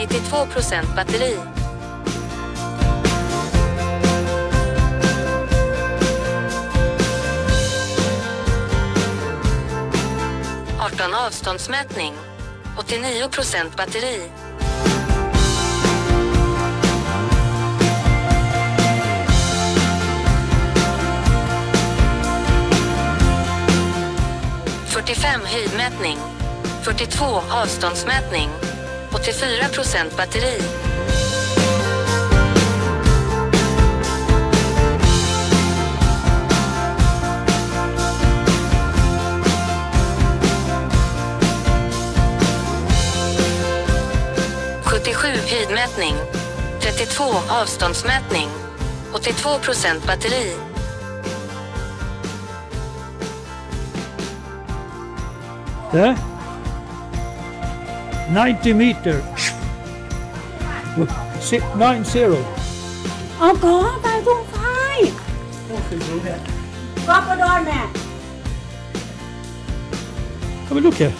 92% batteri. Arton avståndsmätning. 89% batteri. Fyrtiofem höjdmätning. 42 avståndsmätning. 84% batteri. Sjuttiosju höjdmätning. 32 avståndsmätning. 82% batteri. Där. 90 meter. Si- 90. เอาก็ไปทุ่งไฟก็กระดอนแม่ Come and look here.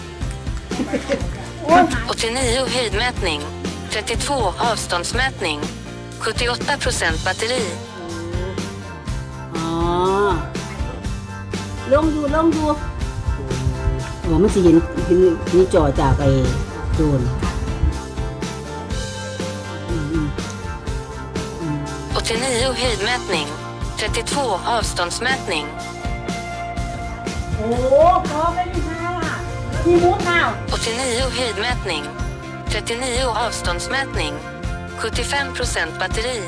89 höjdmätning. 32 avståndsmätning. 78% batteri. อ๋อ ลงดูลงดูโอ้มันจะเห็นเห็นนี่จอจากไอ้ โดรนอืมอืม 89 höjdmätning. 32 avståndsmätning. โอ้ก็ไม่ได้ค่ะมีมุดnow 89 höjdmätning. 39 avståndsmätning. 75% batteri.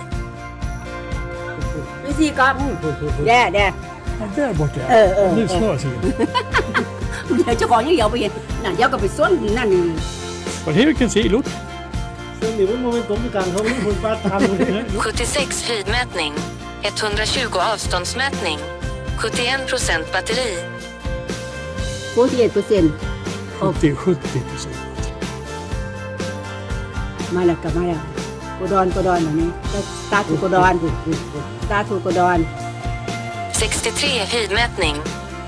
ดูสิก๊อฟแย่แย่ Ja, där borta. Ö, ö, nu ö. snöas det. เดี๋ยวเจ้าของยังเหลียวไปเห็นนั่นเดี๋ยวก็ไปส้นนั่นนี่ But here you can see, look. 76 höjdmätning, 120 avståndsmätning, 71 procent batteri. 71 procent. 70, 70 procent. Malaka, malaka. Kodon, kodon, hörni. Statu, kodon. Statu, kodon. 63 höjdmätning,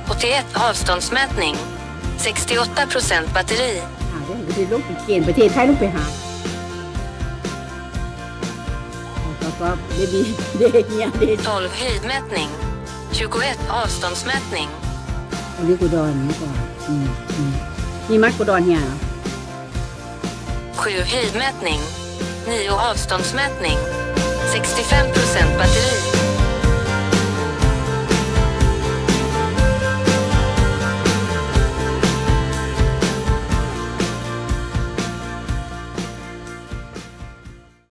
81 avståndsmätning, 68 procent batteri. หาได้ประเทศลูกเกณฑ์ประเทศไทยลูกไปหาก็ก็เบบีเด็กเนี่ยเด็ก 12 höjdmätning. 21 avståndsmätning. อันนี้กูดอนนี่ก่อนอืมอืมนี่มัดกูดอนเฮียเหรอ 7 höjdmätning. 9 avståndsmätning. 65% batteri.